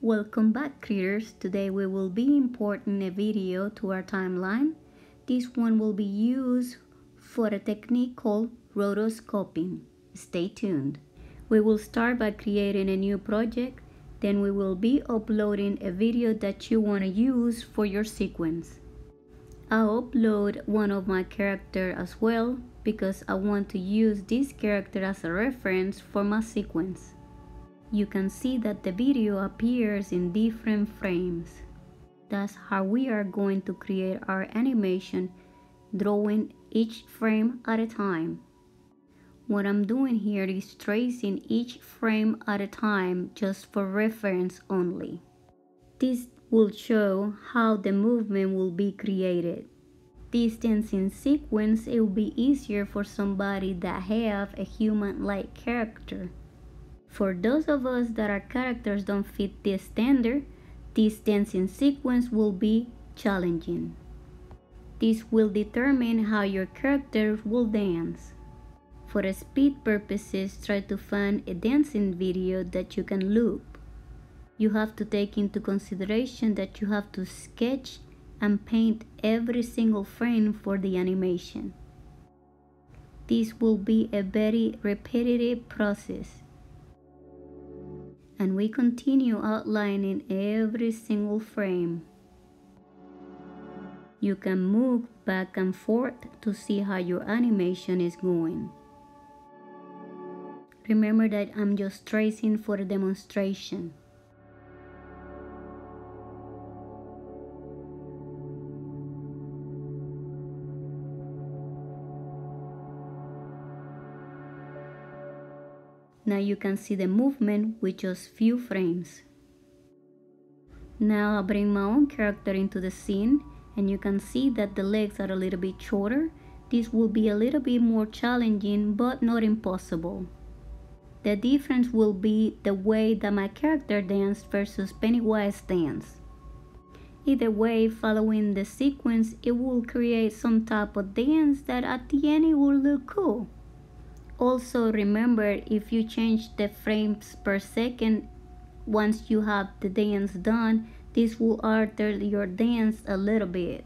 Welcome back creators. Today we will be importing a video to our timeline. This one will be used for a technique called rotoscoping. Stay tuned. We will start by creating a new project. Then we will be uploading a video that you want to use for your sequence. I'll upload one of my character as well because I want to use this character as a reference for my sequence. You can see that the video appears in different frames. That's how we are going to create our animation, drawing each frame at a time. What I'm doing here is tracing each frame at a time just for reference only. This will show how the movement will be created. This dancing sequence it will be easier for somebody that have a human-like character. For those of us that our characters don't fit this standard, this dancing sequence will be challenging. This will determine how your character will dance. For speed purposes, try to find a dancing video that you can loop. You have to take into consideration that you have to sketch and paint every single frame for the animation. This will be a very repetitive process. And we continue outlining every single frame. You can move back and forth to see how your animation is going. Remember that I'm just tracing for a demonstration. Now you can see the movement with just few frames. Now I'll bring my own character into the scene and you can see that the legs are a little bit shorter. This will be a little bit more challenging but not impossible. The difference will be the way that my character danced versus Pennywise dance. Either way, following the sequence, it will create some type of dance that at the end it will look cool. Also remember if you change the frames per second once you have the dance done, this will alter your dance a little bit.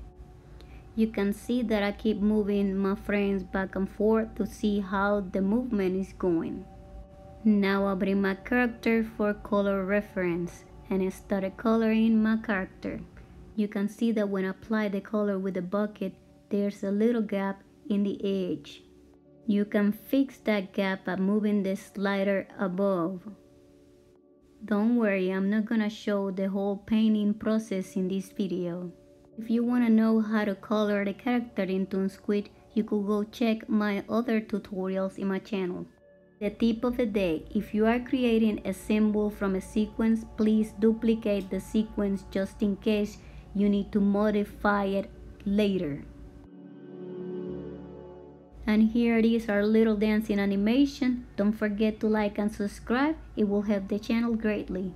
You can see that I keep moving my frames back and forth to see how the movement is going. Now I'll bring my character for color reference and I started coloring my character. You can see that when I apply the color with the bucket, there's a little gap in the edge. You can fix that gap by moving the slider above. Don't worry, I'm not gonna show the whole painting process in this video. If you wanna know how to color the character in ToonSquid, you could go check my other tutorials in my channel. The tip of the day, if you are creating a symbol from a sequence, please duplicate the sequence just in case you need to modify it later. And here it is our little dancing animation. Don't forget to like and subscribe, it will help the channel greatly.